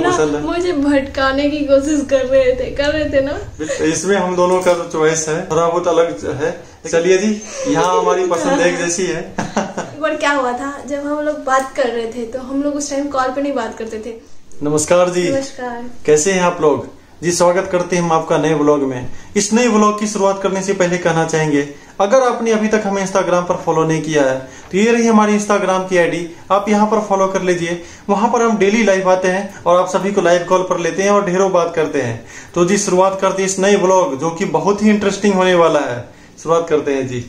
ना पसंद है। मुझे भटकाने की कोशिश कर रहे थे कर रहे थे ना। इसमें हम दोनों का जो चॉइस है। थोड़ा बहुत अलग है। चलिए जी यहाँ हमारी पसंद एक जैसी है। एक बार क्या हुआ था जब हम लोग बात कर रहे थे तो हम लोग उस टाइम कॉल पे नहीं बात करते थे। नमस्कार जी। नमस्कार। कैसे हैं आप लोग? जी स्वागत करते हैं हम आपका नए ब्लॉग में। इस नए ब्लॉग की शुरुआत करने से पहले कहना चाहेंगे अगर आपने अभी तक हमें इंस्टाग्राम पर फॉलो नहीं किया है तो ये रही हमारी इंस्टाग्राम की आईडी आप यहाँ पर फॉलो कर लीजिए। वहाँ पर हम डेली लाइव आते हैं और आप सभी को लाइव कॉल पर लेते हैं और ढेरों बात करते हैं। तो जी, शुरुआत करते हैं इस नए ब्लॉग जो कि बहुत ही इंटरेस्टिंग होने वाला है। शुरुआत करते हैं जी।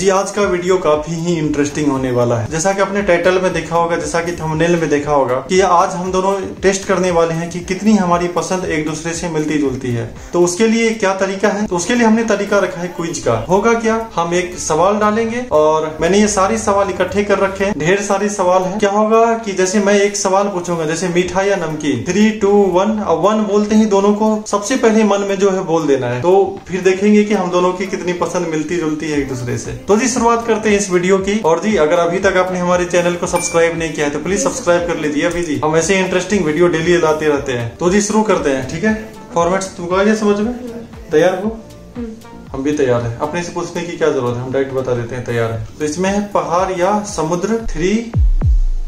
जी, आज का वीडियो काफ़ी ही इंटरेस्टिंग होने वाला है। जैसा कि आपने टाइटल में देखा होगा, जैसा कि थंबनेल में देखा होगा कि आज हम दोनों टेस्ट करने वाले हैं कि कितनी हमारी पसंद एक दूसरे से मिलती जुलती है। तो उसके लिए क्या तरीका है? तो उसके लिए हमने तरीका रखा है क्विज का। होगा क्या? हम एक सवाल डालेंगे और मैंने ये सारे सवाल इकट्ठे कर रखे हैं। ढेर सारे सवाल है। क्या होगा की जैसे मैं एक सवाल पूछूँगा, जैसे मीठा या नमकीन। थ्री टू वन वन बोलते ही दोनों को सबसे पहले मन में जो है बोल देना है। तो फिर देखेंगे की हम दोनों की कितनी पसंद मिलती जुलती है एक दूसरे से। तो जी शुरुआत करते हैं इस वीडियो की। और जी अगर अभी तक आपने हमारे चैनल को सब्सक्राइब नहीं किया है तो प्लीज़ सब्सक्राइब कर लीजिए अभी जी। हम ऐसे इंटरेस्टिंग वीडियो डेली लाते रहते हैं। तो जी शुरू करते हैं ठीक है? फॉर्मेट तुमको आ गया समझ में? तैयार हो? हम भी तैयार है। अपने से पूछने की क्या ज़रूरत है? हम डायरेक्ट बता देते हैं तैयार है। तो इसमें है पहाड़ या समुद्र? थ्री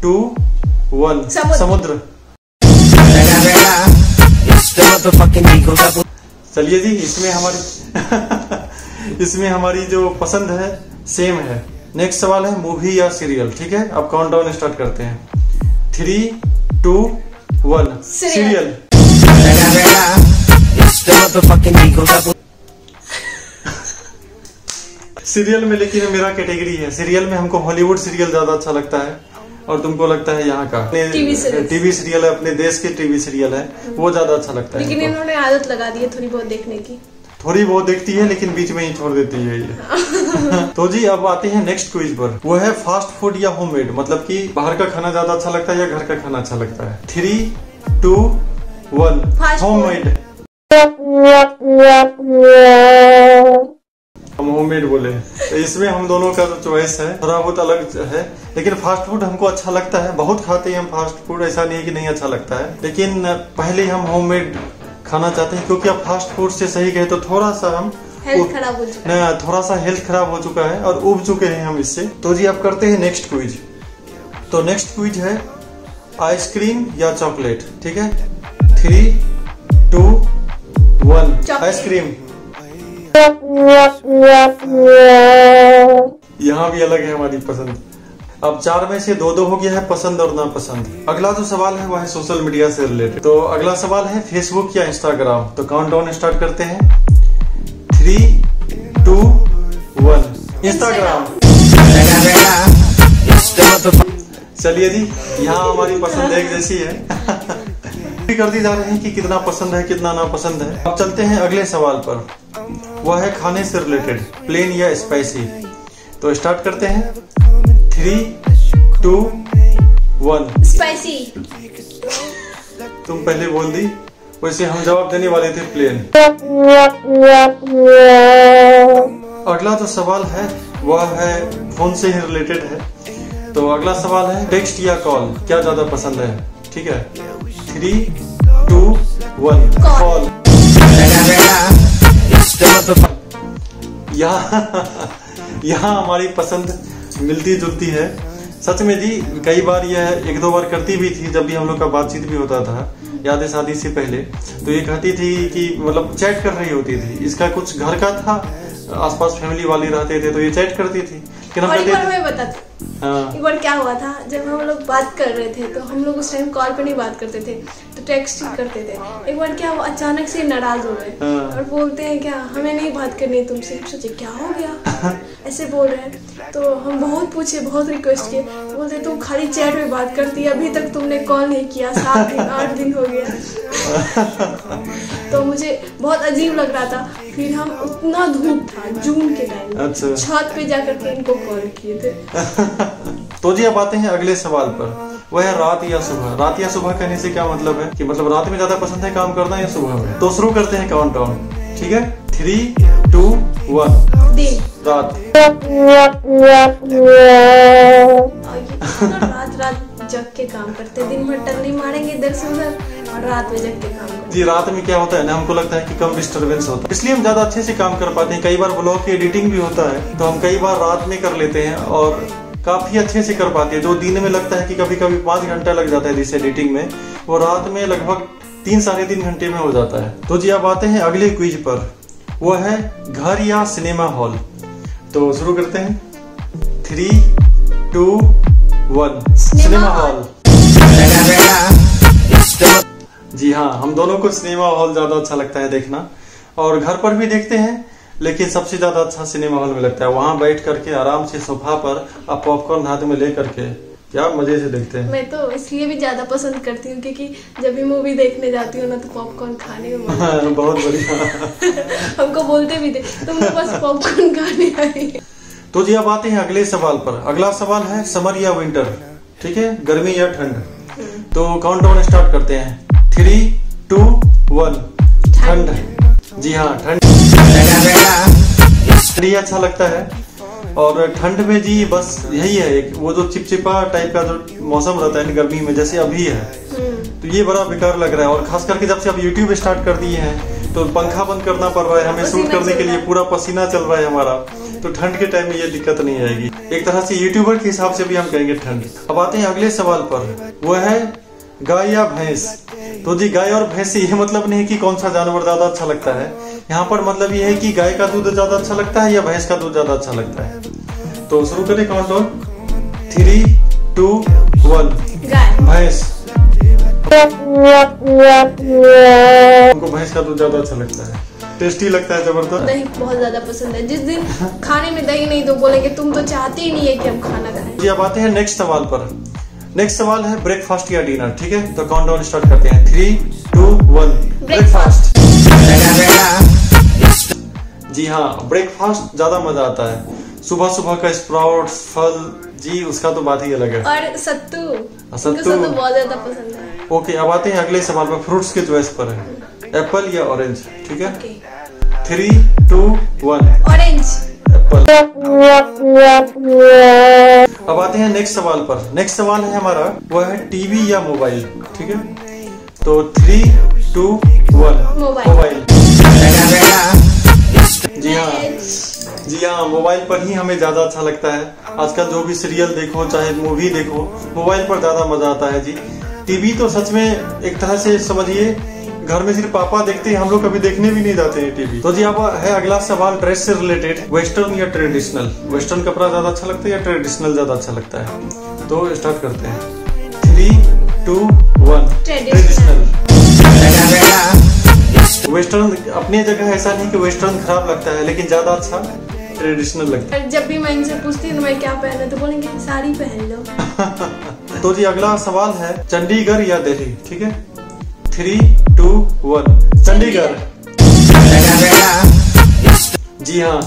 टू वन समुद्र। चलिए जी इसमें हमारी इसमें हमारी जो पसंद है सेम है। नेक्स्ट सवाल है मूवी या सीरियल ठीक है? अब काउंट डाउन स्टार्ट करते हैं। Three two one cereal. Cereal में लेकिन मेरा कैटेगरी है। सीरियल में हमको हॉलीवुड सीरियल ज़्यादा अच्छा लगता है और तुमको लगता है यहाँ का। टीवी सीरियल है अपने देश के टीवी सीरियल है वो ज़्यादा अच्छा लगता है लेकिन इन्होंने आदत लगा दी है थोड़ी बहुत देखने की। थोड़ी बहुत देखती है लेकिन बीच में ही छोड़ देती है ये। तो जी अब आते हैं नेक्स्ट क्विज पर। वो है फास्ट फ़ूड या होममेड मतलब कि बाहर का खाना ज़्यादा अच्छा लगता है या घर का खाना अच्छा लगता है? Three two one. होममेड हम होममेड बोले। तो इसमें हम दोनों का जो चॉइस है। थोड़ा बहुत अलग है। लेकिन फास्ट फ़ूड हमको अच्छा लगता है। बहुत खाते हैं हम फास्ट फ़ूड ऐसा नहीं है कि नहीं अच्छा लगता है। लेकिन पहले हम होममेड खाना चाहते हैं क्योंकि आप फास्ट फ़ूड से सही गए तो थोड़ा सा हम हेल्थ खराब हो चुका है। थोड़ा सा हेल्थ खराब हो चुका है और उब चुके हैं हम इससे। तो जी अब करते हैं नेक्स्ट क्विज तो नेक्स्ट क्विज है आइसक्रीम या चॉकलेट ठीक है? थ्री टू वन आइसक्रीम यहाँ भी अलग है हमारी पसंद। अब चार में से दो दो हो गया है पसंद और नापसंद। अगला जो सवाल है वो है सोशल मीडिया से रिलेटेड तो अगला सवाल है फेसबुक या इंस्टाग्राम तो काउंट डाउन स्टार्ट करते हैं। थ्री टू वन इंस्टाग्राम चलिए जी, यहाँ हमारी पसंद एक जैसी है। भी करती जा रहे हैं कि कितना पसंद है, कितना नापसंद है। अब चलते हैं अगले सवाल पर। वह है खाने से रिलेटेड प्लेन या स्पाइसी तो स्टार्ट करते हैं। थ्री टू वन स्पाइसी तुम पहले बोल दी वैसे हम जवाब देने वाले थे प्लेन अगला जो सवाल है वह है फ़ोन से ही रिलेटेड है. तो अगला सवाल है टेक्स्ट या कॉल क्या ज़्यादा पसंद है? ठीक है? थ्री टू वन कॉल यहाँ यहाँ हमारी पसंद मिलती जुलती है। सच में जी कई बार यह एक दो बार करती भी थी जब भी हम लोग का बातचीत भी होता था याद शादी से पहले। तो ये कहती थी कि मतलब चैट कर रही होती थी। इसका कुछ घर का था आसपास फैमिली वाले रहते थे तो ये चैट करती थी। लेकिन हम कहते हाँ। एक बार क्या हुआ था जब हम लोग बात कर रहे थे तो हम लोग उस टाइम कॉल पे नहीं बात करते थे तो टेक्स्ट ही करते थे। एक बार क्या हुआ अचानक से नाराज़ हो गए। हाँ। और बोलते हैं क्या हमें नहीं बात करनी तुमसे। सोचे क्या हो गया? ऐसे बोल रहे हैं। तो हम बहुत पूछे बहुत रिक्वेस्ट किए। तो बोलते तुम खाली चैट में बात करती है अभी तक तुमने कॉल नहीं किया। सात दिन आठ दिन हो गया तो मुझे बहुत अजीब लग रहा था। फिर हम उतना धूप था जून के टाइम अच्छा। छत पे जाकर के इनको कॉल किए थे। तो जी अब आते हैं अगले सवाल पर। वह है रात या सुबह। रात या सुबह कहने से क्या मतलब है? कि मतलब रात में ज़्यादा पसंद है काम करना या सुबह में? तो शुरू करते हैं काउंट डाउन ठीक है? थ्री टू वन दिन रात। तो रात रात जग के काम करते दिन भर टल्ली मारेंगे इधर से उधर और रात में जग के काम करते जी रात में क्या होता है ना हमको लगता है कि कम डिस्टरबेंस होता है। इसलिए हम ज़्यादा अच्छे से काम कर पाते हैं। कई बार ब्लॉग की एडिटिंग भी होता है तो हम कई बार रात में कर लेते हैं और काफ़ी अच्छे से कर पाते हैं। जो दिन में लगता है कि कभी कभी पाँच घंटा लग जाता है जिस एडिटिंग में वो रात में लगभग तीन साढ़े तीन घंटे में हो जाता है। तो जी अब आते हैं अगले क्विज पर। वो है घर या सिनेमा हॉल तो शुरू करते हैं। Three two one cinema hall जी हाँ हम दोनों को सिनेमा हॉल ज़्यादा अच्छा लगता है देखना। और घर पर भी देखते हैं लेकिन सबसे ज़्यादा अच्छा सिनेमा हॉल में लगता है। वहाँ बैठ करके आराम से सोफा पर आप पॉपकॉर्न हाथ में ले करके क्या मज़े से देखते हैं? मैं तो इसलिए भी ज़्यादा पसंद करती हूँ क्योंकि जब भी मूवी देखने जाती हूँ ना तो पॉपकॉर्न खाने में मज़ा बहुत बढ़िया। हमको बोलते भी थे तुम तो बस पॉपकॉर्न खाने आई तो जी अब आते हैं अगले सवाल पर। अगला सवाल है समर या विंटर ठीक है? गर्मी या ठंड? तो काउंट डाउन स्टार्ट करते हैं। थ्री टू वन ठंड। जी हाँ ठंड। ठंड अच्छा लगता है। और ठंड में जी बस यही है एक वो जो चिपचिपा टाइप का जो मौसम रहता है गर्मी में जैसे अभी है। तो ये बड़ा बेकार लग रहा है और खास करके जब से अब यूट्यूब स्टार्ट कर दिए हैं तो पंखा बंद करना पड़ रहा है हमें शूट करने के लिए पूरा पसीना चल रहा है हमारा। तो ठंड के टाइम में ये दिक्कत नहीं आएगी। एक तरह से यूट्यूबर के हिसाब से भी हम कहेंगे ठंड। अब आते हैं अगले सवाल पर। वो है गाय या भैंस? तो जी गाय और भैंस से ये मतलब नहीं है कि कौन सा जानवर ज़्यादा अच्छा लगता है। यहाँ पर मतलब ये है कि गाय का दूध ज़्यादा अच्छा लगता है या भैंस का दूध ज़्यादा अच्छा लगता है? तो शुरू करें count down three two one भैंस। हमको भैंस का दूध ज़्यादा अच्छा लगता है। टेस्टी लगता है ज़बरदस्त। दही बहुत ज़्यादा पसंद है। जिस दिन खाने में दही नहीं तो बोलेंगे तुम तो चाहते ही नहीं है कि हम खाना खाएँ। जी अब आते हैं नेक्स्ट सवाल पर। नेक्स्ट सवाल है ब्रेकफास्ट या डिनर ठीक है? तो काउंट डाउन स्टार्ट करते हैं। थ्री टू वन ब्रेकफास्ट जी हाँ ब्रेकफास्ट ज़्यादा मज़ा आता है। सुबह सुबह का स्प्राउट फल जी उसका तो बात ही अलग है। और सत्तू। सत्तू। बहुत ज़्यादा पसंद है। ओके अब आते हैं अगले सवाल पर। फ्रूट्स के चॉइस पर है। एप्पल या ऑरेंज ठीक है? Three two one orange apple अब आते हैं नेक्स्ट सवाल पर। नेक्स्ट सवाल है हमारा वो है टीवी या मोबाइल ठीक है? तो three two one mobile. Mobile जी हाँ। जी हाँ मोबाइल पर ही हमें ज़्यादा अच्छा लगता है। आजकल जो भी सीरियल देखो चाहे मूवी देखो मोबाइल पर ज़्यादा मज़ा आता है जी। टीवी तो सच में एक तरह से समझिए घर में सिर्फ़ पापा देखते हैं हम लोग कभी देखने भी नहीं जाते हैं टीवी। तो जी अब है अगला सवाल ड्रेस से रिलेटेड वेस्टर्न या ट्रेडिशनल वेस्टर्न कपड़ा ज़्यादा अच्छा लगता है या ट्रेडिशनल ज़्यादा अच्छा लगता है? तो स्टार्ट करते हैं। Three two one Traditional. Western अपनी जगह ऐसा नहीं कि वेस्टर्न खराब लगता है लेकिन ज़्यादा अच्छा ट्रेडिशनल लगता और जब भी मैं इनसे पूछती हूँ मैं क्या पहना तो बोलेंगे साड़ी पहन लो। तो जी अगला सवाल है चंडीगढ़ या दिल्ली? ठीक है? Three two one Chandigarh. जी हाँ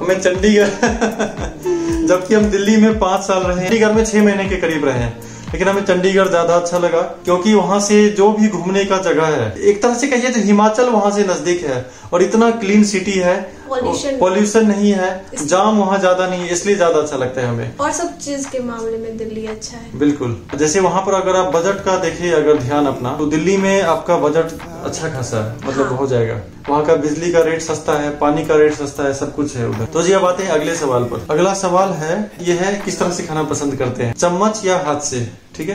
हमें चंडीगढ़। जबकि हम दिल्ली में पाँच साल रहे चंडीगढ़ में छह महीने के करीब रहे हैं। लेकिन हमें चंडीगढ़ ज़्यादा अच्छा लगा क्योंकि वहाँ से जो भी घूमने का जगह है एक तरह से कहिए तो हिमाचल वहाँ से नज़दीक है और इतना क्लीन सिटी है पॉल्यूशन नहीं है जाम वहाँ ज़्यादा नहीं है इसलिए ज़्यादा अच्छा लगता है हमें। और सब चीज़ के मामले में दिल्ली अच्छा है। बिल्कुल। जैसे वहाँ पर अगर आप बजट का देखिए अगर ध्यान अपना तो दिल्ली में आपका बजट अच्छा खासा है मतलब हाँ। हो जाएगा। वहाँ का बिजली का रेट सस्ता है पानी का रेट सस्ता है सब कुछ है उधर। तो जी अब आते हैं अगले सवाल पर। अगला सवाल है ये है किस तरह से खाना पसंद करते हैं चम्मच या हाथ से? ठीक है?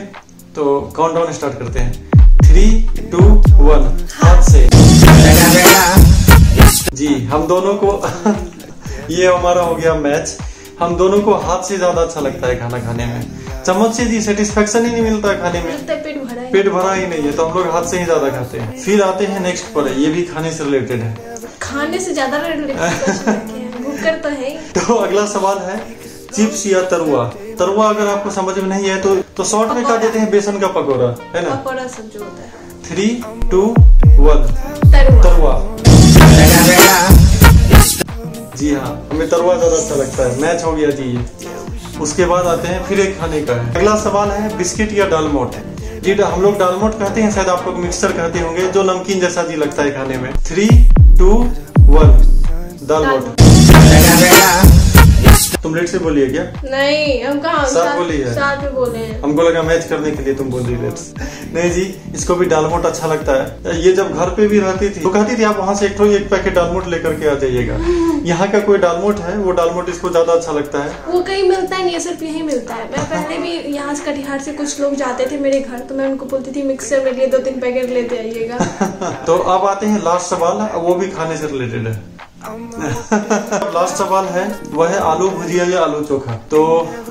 तो काउंट डाउन स्टार्ट करते हैं। थ्री टू वन हाथ से। जी हम दोनों को ये हमारा हो गया मैच हम दोनों को हाथ से ज़्यादा अच्छा लगता है खाना खाने में। चम्मच से जी सेटिस्फेक्शन ही नहीं मिलता है खाने में। पेट भरा है पेट भरा ही नहीं है तो हम लोग हाथ से ही ज़्यादा खाते हैं। फिर आते हैं नेक्स्ट पर ये भी खाने से रिलेटेड है। खाने से ज़्यादा भूखर तो है। तो अगला सवाल है चिप्स या तरुआ? तरुआ अगर आपको समझ में नहीं है तो तो शॉर्ट में कह देते हैं बेसन का पकौड़ा है ना? पकौड़ा सब जो होता है। थ्री टू वन तरुआ। जी हाँ हमें तरुआ ज़्यादा अच्छा लगता है। मैच हो गया जी। उसके बाद आते हैं फिर एक खाने का है। अगला सवाल है बिस्किट या डालमोट जी हम लोग डालमोट कहते हैं शायद आप लोग मिक्सर कहते होंगे जो नमकीन जैसा जी लगता है खाने में। थ्री टू वन दालमोट तुम लेट से बोलिए क्या? नहीं हम कहा साथ बोली है। साथ में बोले हैं। हमको लगा मैच करने के लिए तुम बोल रही लेट्स नहीं जी इसको भी डालमोट अच्छा लगता है। ये जब घर पे भी रहती थी तो कहती थी आप वहाँ से एक एक पैकेट डालमोट लेकर के आ जाइएगा। यहाँ का कोई डालमोट है? वो डालमोट इसको ज़्यादा अच्छा लगता है। वो कहीं मिलता नहीं है सिर्फ़ यही मिलता है। मैं पहले भी यहाँ से कटिहार से कुछ लोग जाते थे मेरे घर तो मैं उनको बोलती थी मिक्सर में लिए दो तीन पैकेट लेते आइएगा। तो अब आते हैं लास्ट सवाल वो भी खाने से रिलेटेड है। लास्ट सवाल है वह है आलू भुजिया या आलू चोखा? तो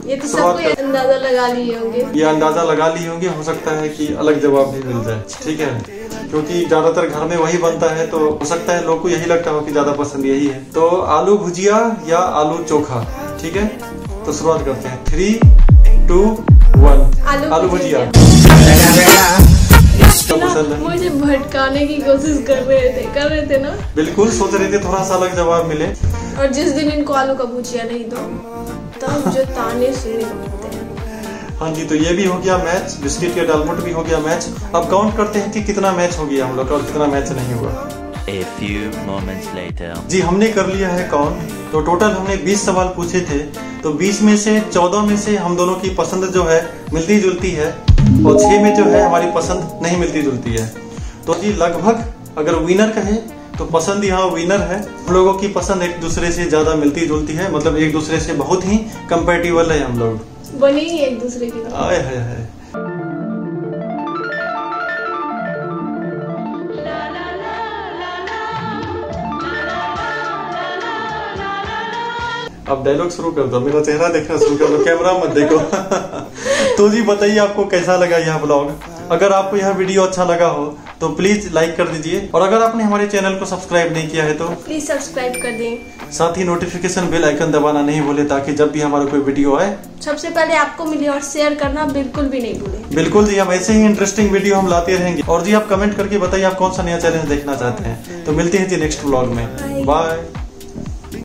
ये तो सबको अंदाज़ा लगा लिए होंगे। ये अंदाज़ा लगा लिए होंगे हो सकता है कि अलग जवाब भी मिल जाए ठीक है? क्योंकि ज़्यादातर घर में वही बनता है तो हो सकता है लोग को यही लगता हो कि ज़्यादा पसंद यही है। तो आलू भुजिया या आलू चोखा ठीक है? तो शुरुआत करते हैं। थ्री टू वन आलू भुजिया। तो पसंद है मुझे भटकाने की कोशिश कर रहे थे कर रहे थे ना? बिल्कुल सोच रहे थे थोड़ा सा अलग जवाब मिले। और जिस दिन इनको आलू का भुजिया नहीं दो तब जो ताने सुनने को हैं। हाँ जी तो ये भी हो गया मैच बिस्किट या डालमोट भी हो गया मैच। अब काउंट करते हैं कि कितना मैच हो गया हम लोग का और कितना मैच नहीं हुआ। A few moments later. जी हमने कर लिया है काउंट तो टोटल हमने 20 सवाल पूछे थे। तो 20 में से 14 में से हम दोनों की पसंद जो है मिलती जुलती है। और 6 में जो है हमारी पसंद नहीं मिलती जुलती है। तो जी लगभग अगर विनर कहे तो पसंद यहाँ विनर है। हम लोगों की पसंद एक दूसरे से ज़्यादा मिलती जुलती है मतलब एक दूसरे से बहुत ही कंपेटिबल है हम लोग। बने ही एक दूसरे की। आए अब डायलॉग शुरू कर दो। मेरा चेहरा देखना शुरू कर दो। कैमरा मत देखो। तो जी बताइए आपको कैसा लगा यह ब्लॉग अगर आपको यह वीडियो अच्छा लगा हो तो प्लीज़ लाइक कर दीजिए। और अगर आपने हमारे चैनल को सब्सक्राइब नहीं किया है तो प्लीज़ सब्सक्राइब कर दें। साथ ही नोटिफिकेशन बेल आइकन दबाना नहीं भूले ताकि जब भी हमारा कोई वीडियो आए सबसे पहले आपको मिले और शेयर करना बिल्कुल भी नहीं भूले। बिल्कुल जी हम ऐसे ही इंटरेस्टिंग वीडियो हम लाते रहेंगे। और जी आप कमेंट करके बताइए आप कौन सा नया चैलेंज देखना चाहते हैं। तो मिलते हैं जी नेक्स्ट ब्लॉग में। बाय